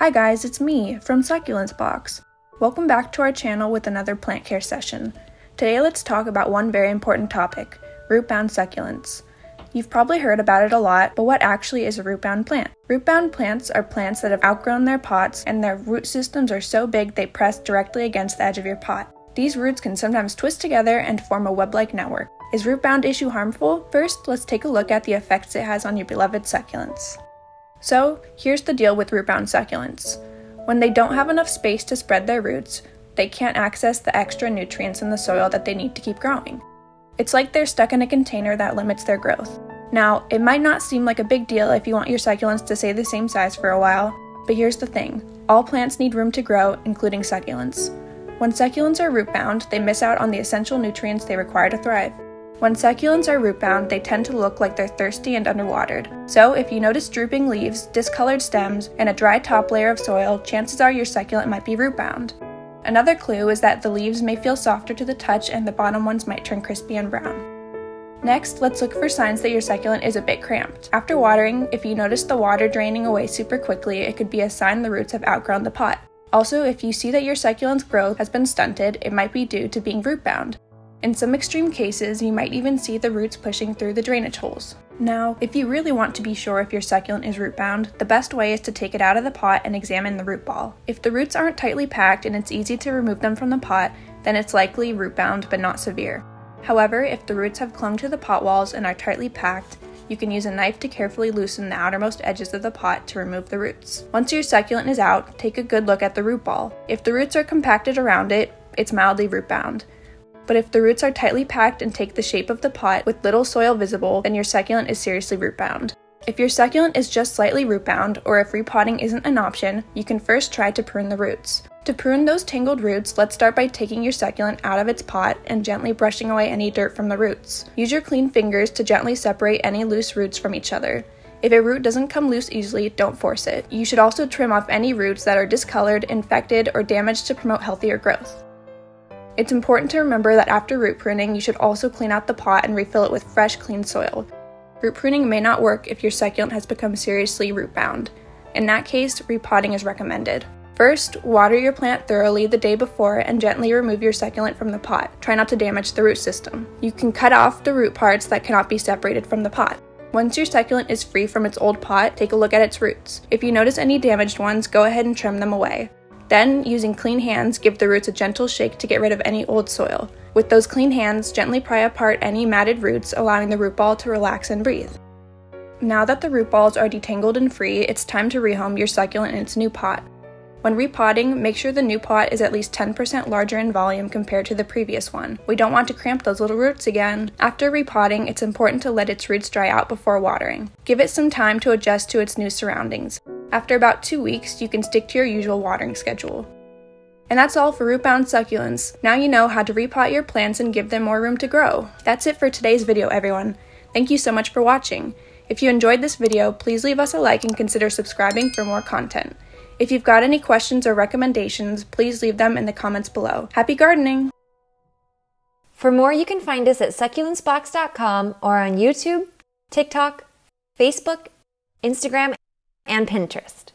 Hi guys, it's me from Succulents Box. Welcome back to our channel with another plant care session. Today let's talk about one very important topic, root-bound succulents. You've probably heard about it a lot, but what actually is a root-bound plant? Root-bound plants are plants that have outgrown their pots and their root systems are so big they press directly against the edge of your pot. These roots can sometimes twist together and form a web-like network. Is root-bound issue harmful? First, let's take a look at the effects it has on your beloved succulents. So, here's the deal with root-bound succulents. When they don't have enough space to spread their roots, they can't access the extra nutrients in the soil that they need to keep growing. It's like they're stuck in a container that limits their growth. Now, it might not seem like a big deal if you want your succulents to stay the same size for a while, but here's the thing all plants need room to grow, including succulents. When succulents are root bound, they miss out on the essential nutrients they require to thrive. When succulents are root bound, they tend to look like they're thirsty and underwatered. So, if you notice drooping leaves, discolored stems, and a dry top layer of soil, chances are your succulent might be root bound. Another clue is that the leaves may feel softer to the touch and the bottom ones might turn crispy and brown. Next, let's look for signs that your succulent is a bit cramped. After watering, if you notice the water draining away super quickly, it could be a sign the roots have outgrown the pot. Also, if you see that your succulent's growth has been stunted, it might be due to being root bound. In some extreme cases, you might even see the roots pushing through the drainage holes. Now, if you really want to be sure if your succulent is root bound, the best way is to take it out of the pot and examine the root ball. If the roots aren't tightly packed and it's easy to remove them from the pot, then it's likely root bound but not severe. However, if the roots have clung to the pot walls and are tightly packed, you can use a knife to carefully loosen the outermost edges of the pot to remove the roots. Once your succulent is out, take a good look at the root ball. If the roots are compacted around it, it's mildly root bound but if the roots are tightly packed and take the shape of the pot with little soil visible, then your succulent is seriously root bound. If your succulent is just slightly root bound, or if repotting isn't an option, you can first try to prune the roots. To prune those tangled roots, let's start by taking your succulent out of its pot and gently brushing away any dirt from the roots. Use your clean fingers to gently separate any loose roots from each other. If a root doesn't come loose easily, don't force it. You should also trim off any roots that are discolored, infected, or damaged to promote healthier growth. It's important to remember that after root pruning, you should also clean out the pot and refill it with fresh, clean soil. Root pruning may not work if your succulent has become seriously root bound. In that case, repotting is recommended. First, water your plant thoroughly the day before and gently remove your succulent from the pot. Try not to damage the root system. You can cut off the root parts that cannot be separated from the pot. Once your succulent is free from its old pot, take a look at its roots. If you notice any damaged ones, go ahead and trim them away. Then, using clean hands, give the roots a gentle shake to get rid of any old soil. With those clean hands, gently pry apart any matted roots, allowing the root ball to relax and breathe. Now that the root balls are detangled and free, it's time to rehome your succulent in its new pot. When repotting, make sure the new pot is at least 10% larger in volume compared to the previous one. We don't want to cramp those little roots again. After repotting, it's important to let its roots dry out before watering. Give it some time to adjust to its new surroundings. After about two weeks, you can stick to your usual watering schedule. And that's all for root-bound succulents. Now you know how to repot your plants and give them more room to grow. That's it for today's video, everyone. Thank you so much for watching. If you enjoyed this video, please leave us a like and consider subscribing for more content. If you've got any questions or recommendations, please leave them in the comments below. Happy gardening! For more, you can find us at succulentsbox.com or on YouTube, TikTok, Facebook, Instagram, and Pinterest.